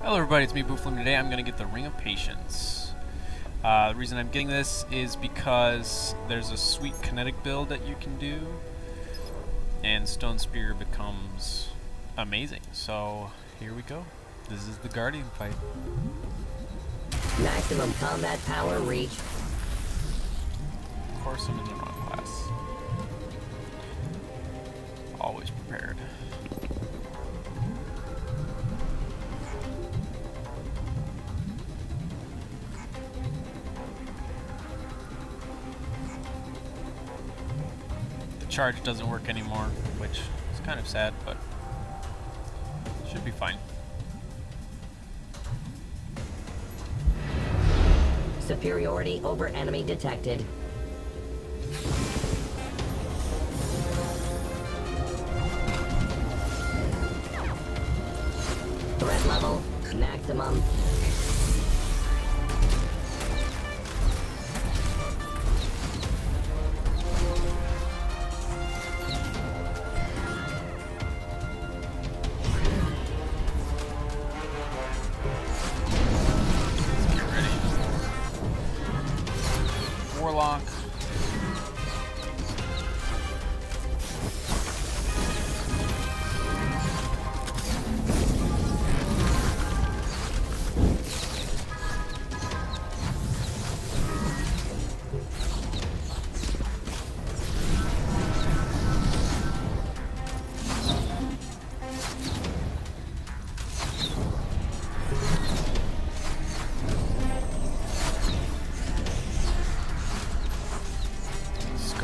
Hello everybody, it's me BooFlame. Today I'm going to get the Ring of Patience. Uh, the reason I'm getting this is because there's a sweet kinetic build that you can do, and Stone Spear becomes amazing. So here we go. This is the Guardian fight. Maximum combat power reach. Of course I'm in the wrong class. Always prepared. Charge doesn't work anymore, which is kind of sad, but should be fine. Superiority over enemy detected. Threat level, maximum. Warlock.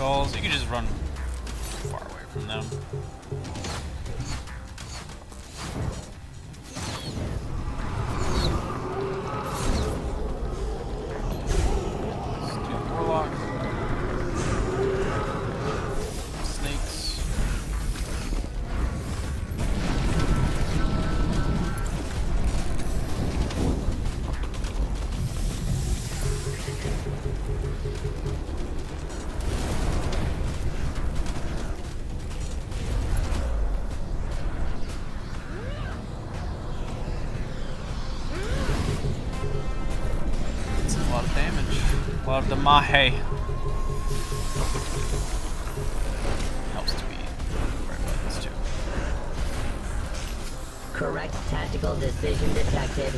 Skulls. You can just run far away from them. A the Mahe. Helps to be red weapons too. Correct tactical decision detected.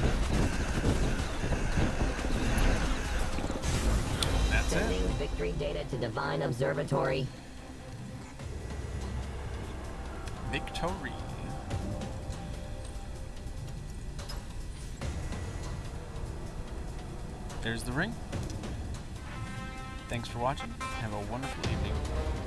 That's Sending it. victory data to Divine Observatory. Victory. There's the ring. Thanks for watching. Have a wonderful evening.